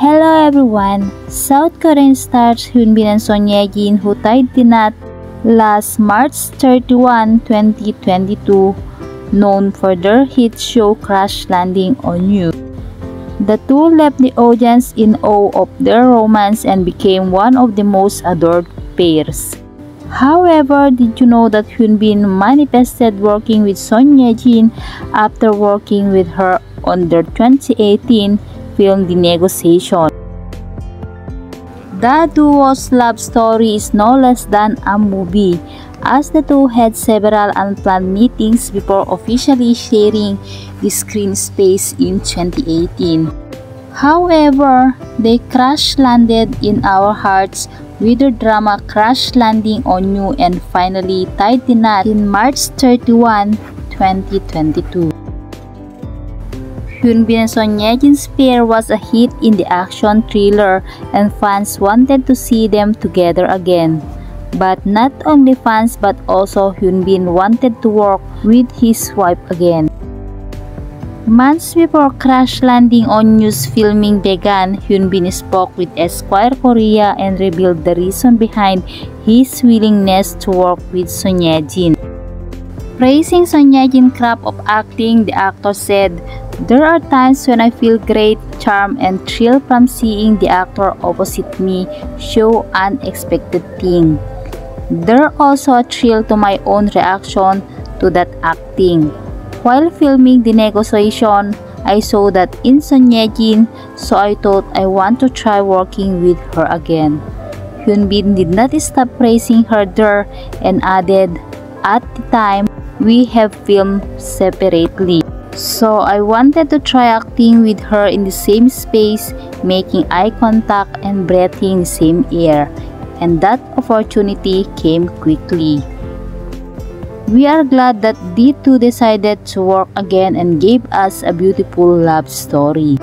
Hello everyone! South Korean stars Hyunbin and Son Ye-jin who tied the knot last March 31, 2022, known for their hit show Crash Landing on You. The two left the audience in awe of their romance and became one of the most adored pairs. However, did you know that Hyunbin manifested working with Son Ye-jin after working with her on their 2018 film The Negotiation. The duo's love story is no less than a movie, as the two had several unplanned meetings before officially sharing the screen space in 2018. However, they crash landed in our hearts with the drama Crash Landing on You and finally tied the knot in March 31, 2022. Hyunbin and Son Ye-jin's pair was a hit in the action thriller and fans wanted to see them together again. But not only fans but also Hyunbin wanted to work with his wife again. Months before Crash Landing on You's filming began, Hyun Bin spoke with Esquire Korea and revealed the reason behind his willingness to work with Son Ye-jin. Praising Son Ye-jin's craft of acting, the actor said, There are times when I feel great charm and thrill from seeing the actor opposite me show unexpected thing. There also a thrill to my own reaction to that acting. While filming the negotiation, I saw that in Son Ye-jin, so I thought I want to try working with her again. Hyunbin did not stop praising her there and added, At the time, we have filmed separately. So I wanted to try acting with her in the same space, making eye contact and breathing the same air. And that opportunity came quickly. We are glad that the two decided to work again and gave us a beautiful love story.